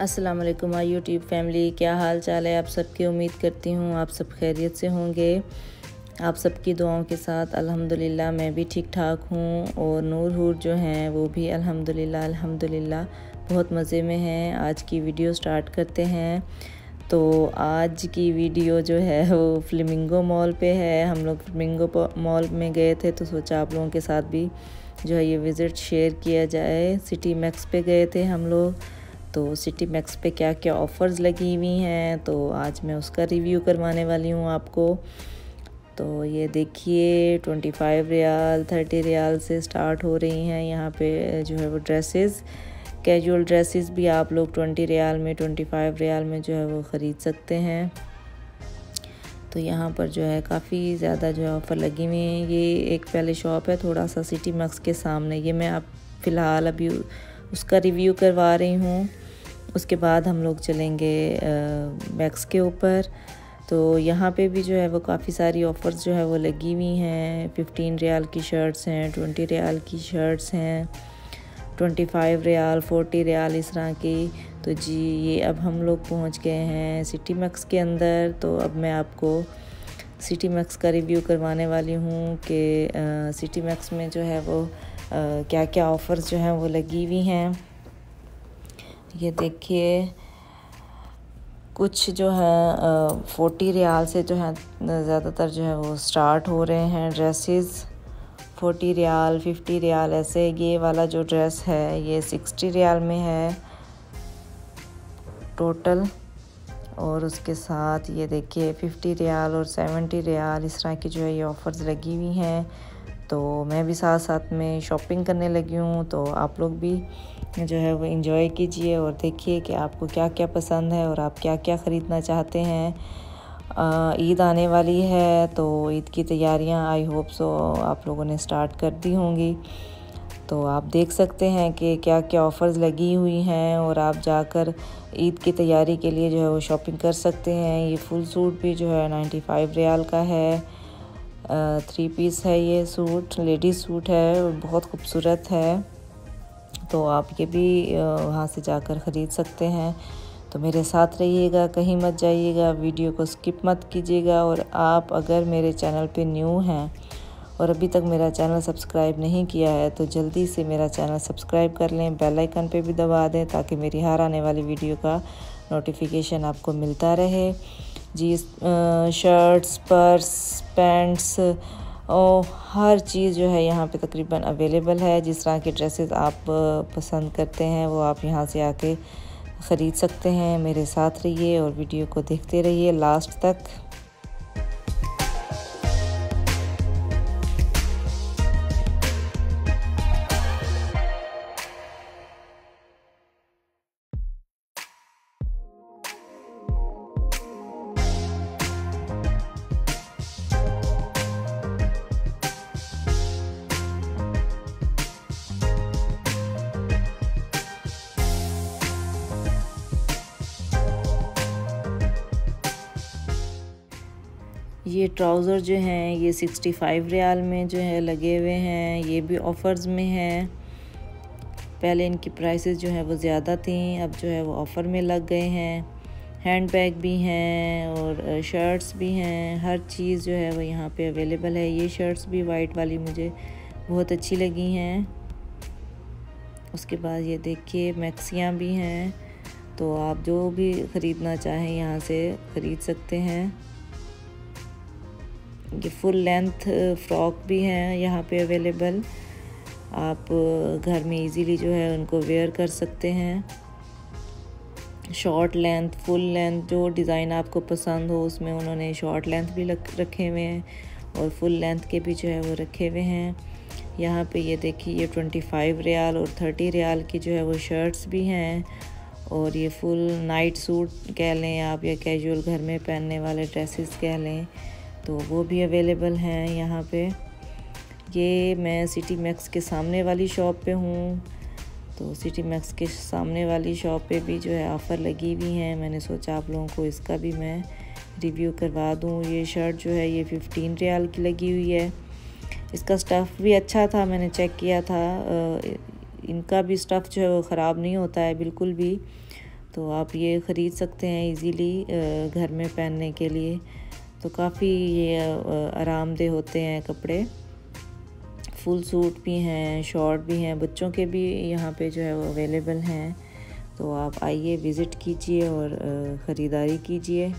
वालेकुम my YouTube family. क्या हाल चाल है? आप सबकी उम्मीद करती हूँ आप सब खैरियत से होंगे। आप सबकी दुआओं के साथ अल्हम्दुलिल्लाह मैं भी ठीक ठाक हूँ और नूर हूर जो हैं वो भी अल्हम्दुलिल्लाह अल्हम्दुलिल्लाह। बहुत मज़े में हैं। आज की वीडियो स्टार्ट करते हैं। तो आज की वीडियो जो है वो फ्लेमिंगो मॉल पे है। हम लोग फ्लेमिंगो मॉल में गए थे तो सोचा आप लोगों के साथ भी जो है ये विज़िट शेयर किया जाए। सिटी मैक्स पे गए थे हम लोग। तो सिटी मैक्स पे क्या क्या ऑफ़र्स लगी हुई हैं? तो आज मैं उसका रिव्यू करवाने वाली हूँ आपको। तो ये देखिए, twenty five riyal, thirty riyal से स्टार्ट हो रही हैं। यहाँ पे जो है वो ड्रेसेस, कैजुअल ड्रेसेस भी आप लोग ट्वेंटी रियाल में, ट्वेंटी फाइव रियाल में जो है वो ख़रीद सकते हैं। तो यहाँ पर जो है काफ़ी ज़्यादा जो है ऑफ़र लगी हुई हैं। ये एक पहले शॉप है, थोड़ा सा सिटी मैक्स के सामने। ये मैं आप फ़िलहाल अभी उसका रिव्यू करवा रही हूँ। उसके बाद हम लोग चलेंगे मैक्स के ऊपर। तो यहाँ पे भी जो है वो काफ़ी सारी ऑफ़र्स जो है वो लगी हुई हैं। फिफ्टीन रियाल की शर्ट्स हैं ट्वेंटी रियाल की शर्ट्स हैं twenty five riyal forty riyal इस तरह की। तो जी ये अब हम लोग पहुँच गए हैं सिटी मैक्स के अंदर। तो अब मैं आपको सिटी मैक्स का रिव्यू करवाने वाली हूँ कि सिटी मैक्स में जो है वो आ, क्या क्या ऑफ़र्स जो हैं वो लगी हुई हैं। ये देखिए, कुछ जो है फोर्टी रियाल से जो है, ज़्यादातर जो है वो स्टार्ट हो रहे हैं dresses. Forty riyal, fifty riyal, ऐसे ये वाला जो ड्रेस है, ये सिक्सटी रियाल में है टोटल। और उसके साथ ये देखिए, फिफ्टी रियाल और सेवेंटी रियाल, इस तरह की जो है ये ऑफ़र्स लगी हुई हैं। तो मैं भी साथ साथ में शॉपिंग करने लगी हूँ तो आप लोग भी जो है वो इन्जॉय कीजिए और देखिए कि आपको क्या क्या पसंद है और आप क्या क्या ख़रीदना चाहते हैं। ईद आने वाली है तो ईद की तैयारियाँ आई होप सो आप लोगों ने स्टार्ट कर दी होंगी। तो आप देख सकते हैं कि क्या क्या ऑफ़र्स लगी हुई हैं और आप जाकर ईद की तैयारी के लिए जो है वो शॉपिंग कर सकते हैं। ये फुल सूट भी जो है नाइन्टी फाइव रियाल का है। थ्री पीस है ये सूट लेडीज़ सूट है, बहुत खूबसूरत है। तो आप ये भी वहाँ से जाकर ख़रीद सकते हैं। तो मेरे साथ रहिएगा, कहीं मत जाइएगा, वीडियो को स्किप मत कीजिएगा। और आप अगर मेरे चैनल पे न्यू हैं और अभी तक मेरा चैनल सब्सक्राइब नहीं किया है तो जल्दी से मेरा चैनल सब्सक्राइब कर लें बेल आइकन पे भी दबा दें, ताकि मेरी हर आने वाली वीडियो का नोटिफिकेशन आपको मिलता रहे। जी शर्ट्स, पर्स, पैंट्स और हर चीज़ जो है यहाँ पे तकरीबन अवेलेबल है। जिस तरह की ड्रेसेस आप पसंद करते हैं, वो आप यहाँ से आके ख़रीद सकते हैं। मेरे साथ रहिए और वीडियो को देखते रहिए। लास्ट तक। ये ट्राउज़र जो हैं, ये सिक्सटी फाइव रियाल में जो है लगे हुए हैं, ये भी ऑफ़र्स में हैं। पहले इनकी प्राइसेस जो है वो ज़्यादा थी, अब जो है वो ऑफ़र में लग गए हैं। हैंड बैग भी हैं और शर्ट्स भी हैं, हर चीज़ जो है वो यहाँ पे अवेलेबल है। ये शर्ट्स भी वाइट वाली मुझे बहुत अच्छी लगी हैं। उसके बाद ये देखिए, मैक्सियाँ भी हैं तो आप जो भी ख़रीदना चाहें यहाँ से ख़रीद सकते हैं। ये फुल लेंथ फ्रॉक भी हैं यहाँ पे अवेलेबल आप घर में इजीली जो है उनको वेयर कर सकते हैं. शॉर्ट लेंथ फुल लेंथ जो डिज़ाइन आपको पसंद हो, उसमें उन्होंने शॉर्ट लेंथ भी रखे हुए हैं और फुल लेंथ के भी जो है वो रखे हुए हैं. यहाँ पे ये देखिए, ये ट्वेंटी फाइव रियाल और थर्टी रियाल की जो है वो शर्ट्स भी हैं और ये फुल नाइट सूट कह लें आप या कैजुअल घर में पहनने वाले ड्रेसेस कह लें. तो वो भी अवेलेबल हैं यहाँ पे। ये मैं सिटी मैक्स के सामने वाली शॉप पे हूँ। तो सिटी मैक्स के सामने वाली शॉप पे भी जो है ऑफ़र लगी हुई हैं। मैंने सोचा आप लोगों को इसका भी मैं रिव्यू करवा दूँ। ये शर्ट जो है, ये फ़िफ्टीन रियाल की लगी हुई है। इसका स्टफ़ भी अच्छा था, मैंने चेक किया था। इनका भी स्टफ़ जो है वो ख़राब नहीं होता है, बिल्कुल भी। तो आप ये ख़रीद सकते हैं इजीली घर में पहनने के लिए। तो काफ़ी ये आरामदेह होते हैं कपड़े। फुल सूट भी हैं, शॉर्ट भी हैं, बच्चों के भी यहाँ पे जो है वो अवेलेबल हैं। तो आप आइए, विज़िट कीजिए और ख़रीदारी कीजिए।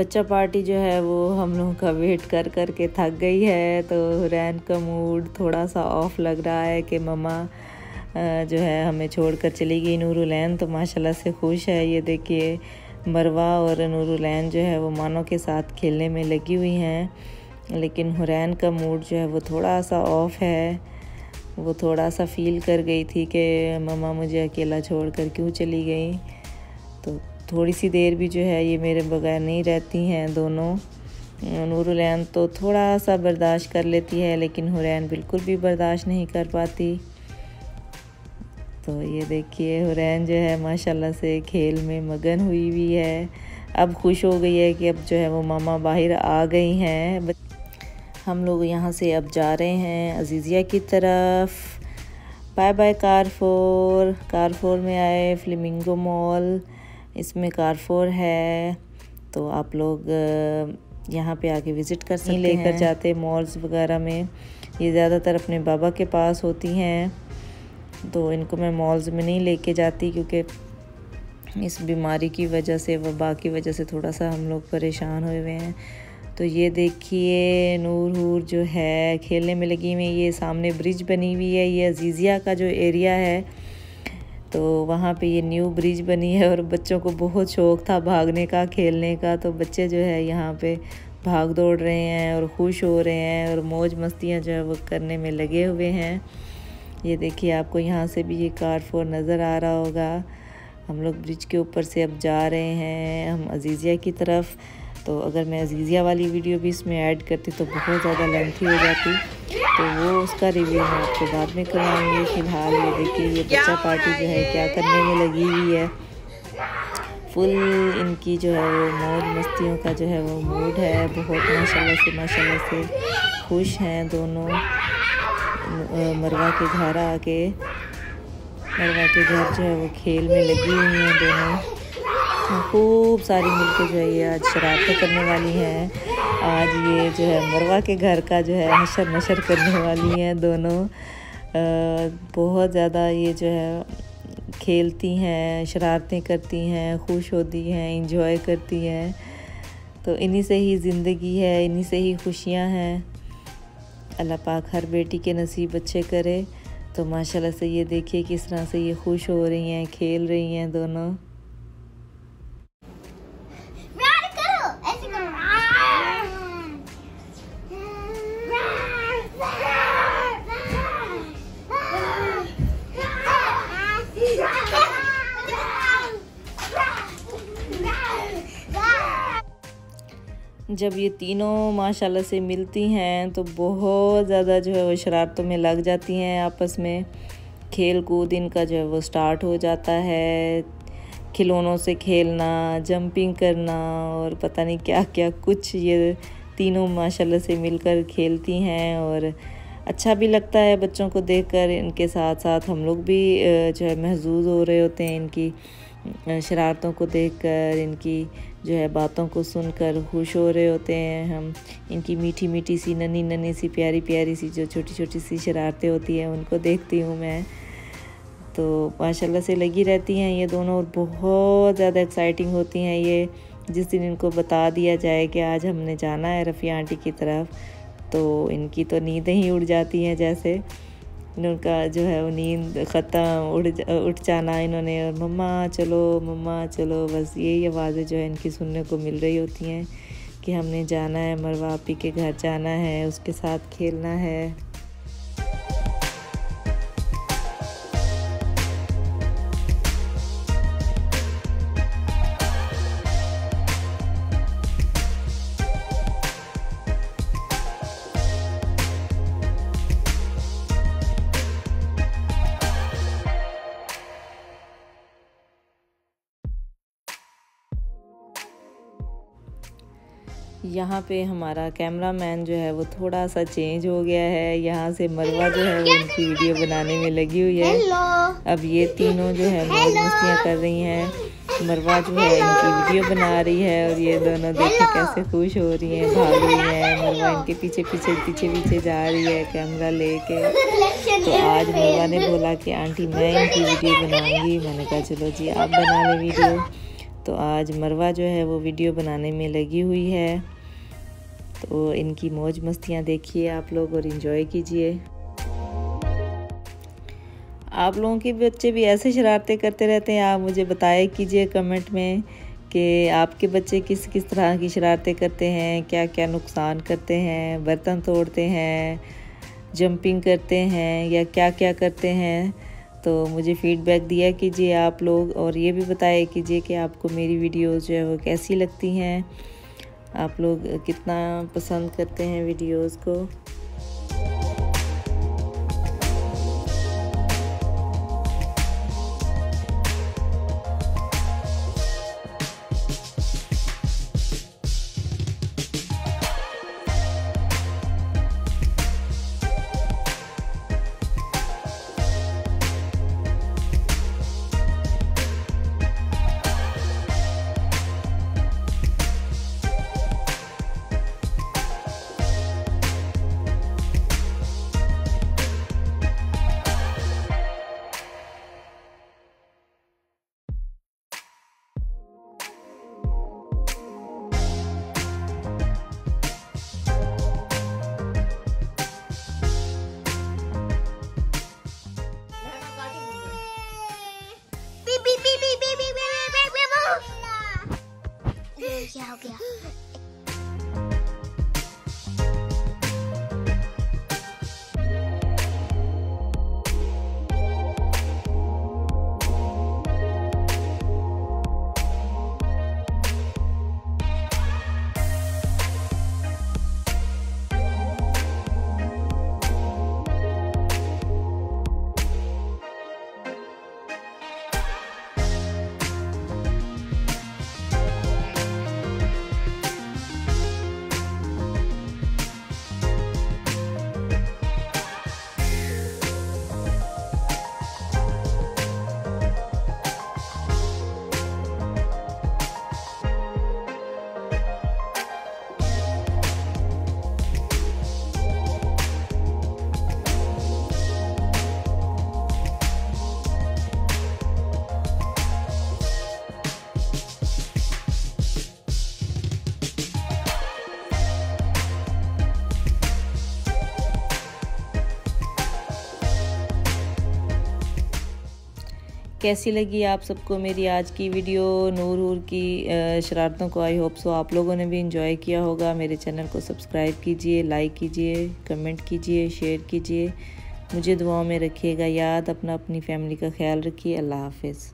बच्चा पार्टी जो है वो हम लोगों का वेट कर कर के थक गई है तो रैन का मूड थोड़ा सा ऑफ़ लग रहा है कि ममा जो है हमें छोड़कर चली गई नूरुलैन तो माशाल्लाह से खुश है। ये देखिए, मरवा और नूरुलैन जो है वो मानो के साथ खेलने में लगी हुई हैं, लेकिन हुरैन का मूड जो है वो थोड़ा सा ऑफ़ है। वो थोड़ा सा फील कर गई थी कि ममा मुझे अकेला छोड़कर क्यों चली गई? थोड़ी सी देर भी जो है ये मेरे बगैर नहीं रहती हैं दोनों। नूरुलैन तो थोड़ा सा बर्दाश्त कर लेती है, लेकिन हुरैन बिल्कुल भी बर्दाश्त नहीं कर पाती। तो ये देखिए, हुरैन जो है माशाल्लाह से खेल में मगन हुई हुई है। अब खुश हो गई है कि अब जो है वो मामा बाहर आ गई हैं। हम लोग यहाँ से अब जा रहे हैं अजीज़िया की तरफ़। Bye bye कारफोर। कारफोर में आए फ्लेमिंगो मॉल। इसमें कारफोर है तो आप लोग यहाँ पे आके विज़िट कर सकते लेकर जाते मॉल्स वगैरह में। ये ज़्यादातर अपने बाबा के पास होती हैं तो इनको मैं मॉल्स में नहीं लेके जाती क्योंकि इस बीमारी की वजह से वबा की वजह से थोड़ा सा हम लोग परेशान हुए हुए हैं। तो ये देखिए नूर हूर जो है खेलने में लगी हुई ये सामने ब्रिज बनी हुई है ये अजीज़िया का जो एरिया है तो वहाँ पे ये न्यू ब्रिज बनी है और बच्चों को बहुत शौक़ था भागने का, खेलने का। तो बच्चे जो है यहाँ पे भाग दौड़ रहे हैं और खुश हो रहे हैं और मौज मस्तियाँ जो है वो करने में लगे हुए हैं। ये देखिए, आपको यहाँ से भी ये कार फोर नज़र आ रहा होगा। हम लोग ब्रिज के ऊपर से अब जा रहे हैं, हम अजीज़िया की तरफ़। तो अगर मैं अजीज़िया वाली वीडियो भी इसमें ऐड करती तो बहुत ज़्यादा लेंथी हो जाती। तो वो उसका रिव्यू मैं आपको बाद में करवाऊँगी। फ़िलहाल ये देखिए, ये बच्चा पार्टी जो है, क्या करने में लगी हुई है। फुल इनकी जो है वो मौज मस्तियों का जो है वो मूड है। बहुत माशाल्लाह से माशाल्लाह से खुश हैं दोनों। मरवा के घर आके, मरवा के घर जो है वो खेल में लगी हुई हैं दोनों। खूब सारी मिलकर जो है ये आज शरारतें करने वाली हैं। आज ये जो है मरवा के घर का जो है हशर नशर करने वाली हैं दोनों। बहुत ज़्यादा ये जो है खेलती हैं, शरारतें करती हैं, खुश होती हैं इंजॉय करती हैं। तो इन्हीं से ही ज़िंदगी है, इन्हीं से ही खुशियाँ हैं। अल्लाह पाक हर बेटी के नसीब अच्छे करे। तो माशाल्लाह से ये देखिए किस तरह से ये खुश हो रही हैं, खेल रही हैं दोनों। जब ये तीनों माशाल्लाह से मिलती हैं तो बहुत ज़्यादा जो है वो शरारतों में लग जाती हैं आपस में। खेल कूद इनका जो है वो स्टार्ट हो जाता है। खिलौनों से खेलना, जंपिंग करना और पता नहीं क्या क्या कुछ ये तीनों माशाल्लाह से मिलकर खेलती हैं और अच्छा भी लगता है बच्चों को देखकर। इनके साथ साथ हम लोग भी जो है महजूज हो रहे होते हैं इनकी शरारतों को देखकर, इनकी जो है बातों को सुनकर खुश हो रहे होते हैं हम। इनकी मीठी मीठी सी ननी ननी सी, प्यारी प्यारी सी जो छोटी छोटी सी शरारतें होती हैं, उनको देखती हूँ मैं। तो माशाल्लाह से लगी रहती हैं ये दोनों और बहुत ज़्यादा एक्साइटिंग होती हैं ये। जिस दिन इनको बता दिया जाए कि आज हमने जाना है रफ़ी आंटी की तरफ़ तो इनकी तो नींदें ही उड़ जाती हैं जैसे। उनका जो है वो नींद ख़त्म उठ उठ जाना इन्होंने। और मम्मा, चलो मम्मा, चलो, बस यही आवाज़ें जो है इनकी सुनने को मिल रही होती हैं कि हमने जाना है मरवापी के घर जाना है, उसके साथ खेलना है। यहाँ पे हमारा कैमरा मैन जो है वो थोड़ा सा चेंज हो गया है। यहाँ से मरवा जो है वो इनकी वीडियो बनाने में लगी हुई है। अब ये तीनों जो है मौज मस्तियाँ कर रही हैं। मरवा जो है इनकी वीडियो बना रही है और ये दोनों देखें कैसे खुश हो रही हैं भाग रही हैं मरवा इनके पीछे पीछे पीछे पीछे जा रही है कैमरा लेके। तो आज मरवा ने बोला कि आंटी मैं इनकी वीडियो बनाऊँगी। मैंने कहा चलो जी आप बना लें वीडियो। तो आज मरवा जो है वो वीडियो बनाने में लगी हुई है। तो इनकी मौज मस्तियाँ देखिए आप लोग और इन्जॉय कीजिए। आप लोगों के बच्चे भी ऐसे शरारतें करते रहते हैं, आप मुझे बताया कीजिए कमेंट में कि आपके बच्चे किस किस तरह की शरारतें करते हैं क्या क्या नुकसान करते हैं, बर्तन तोड़ते हैं जंपिंग करते हैं या क्या क्या करते हैं। तो मुझे फीडबैक दिया कीजिए आप लोग, और ये भी बताया कीजिए कि आपको मेरी वीडियोस जो है वो कैसी लगती हैं? आप लोग कितना पसंद करते हैं वीडियोस को? क्या हो गया कैसी लगी आप सबको मेरी आज की वीडियो? नूर नूर की शरारतों को आई होप सो आप लोगों ने भी इंजॉय किया होगा। मेरे चैनल को सब्सक्राइब कीजिए लाइक कीजिए कमेंट कीजिए शेयर कीजिए। मुझे दुआओं में रखिएगा याद अपना अपनी फैमिली का ख्याल रखिए। अल्लाह हाफिज़।